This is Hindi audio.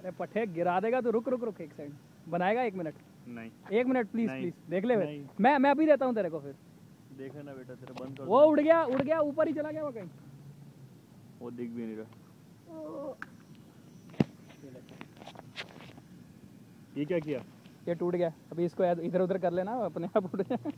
अरे पट्टे गिरा देगा तो रुक रुक रुक एक सेकंड बनाएगा एक मिनट। नहीं। एक मिनट प्लीज़ प्लीज़ देख ले मैं मैं अभी देता हूँ तेरे को फिर। देखा ना बेटा तेरा बंद कर वो उड़ गया उड़ गया ऊपर ही चला गया वो कहीं। वो दिख भी नहीं रहा। ये क्या किया? ये टूट गया। अभी इसको इधर उधर कर लेना अपने आप उड़ जाए